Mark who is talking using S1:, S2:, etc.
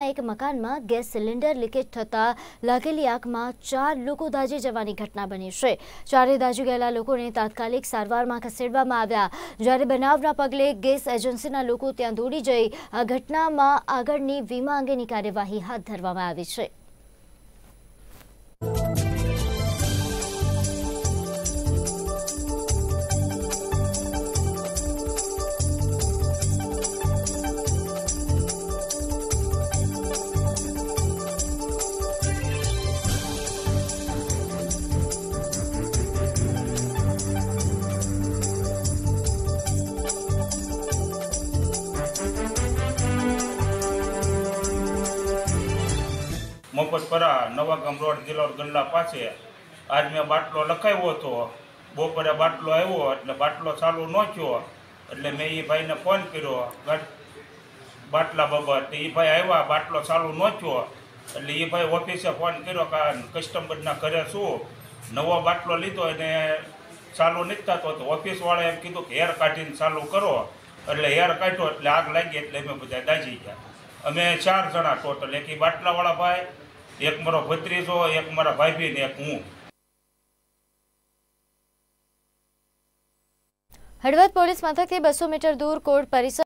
S1: એક મકાનમાં gas cylinder leakage થતા લાગેલી આગમાં ચાર લોકો દાઝી જવાની ઘટના બની છે. ચારે દાઝી ગયેલા લોકોને તાત્કાલિક સારવારમાં ખસેડવામાં આવ્યા. જ્યારે બનાવના પગલે ગેસ એજન્સીના લોકો ત્યાં દોડી જઈ આ ઘટનામાં આગળની વીમા અંગેની કાર્યવાહી હાથ ધરવામાં આવી છે.
S2: મફતપરા નવાગામ રોડ ગિલોર ગલ્લા પાસે. આજ મેં બાટલો લખાવ્યો હતો. બપોરે બાટલો આવ્યો એટલે બાટલો ચાલુ ન થયો. એટલે મેં એ ભાઈને ફોન કર્યો બાટલા બાબત એ ભાઈ આવ્યા, બાટલો ચાલુ ન થયો. એટલે એ ભાઈ ઓફિસે ફોન કર્યો કે કસ્ટમરના ઘરે શું? નવો બાટલો લીધો અને ચાલુ નથી થતો. તો ઓફિસવાળાએ એમ કીધું કે, હેર કાઢીને ચાલુ કરો. એટલે હેર કાઢ્યો એટલે આગ લાગી એટલે અમે બધા દાજી ગયા. અમે ચાર જણા ટોટલ. એક બાટલાવાળા ભાઈ એક મારો ભત્રીજો, એક મારા ભાભી ને એક હું.
S1: હળવદ પોલીસ મથકથી બસો મીટર દૂર કોર્ટ પરિસર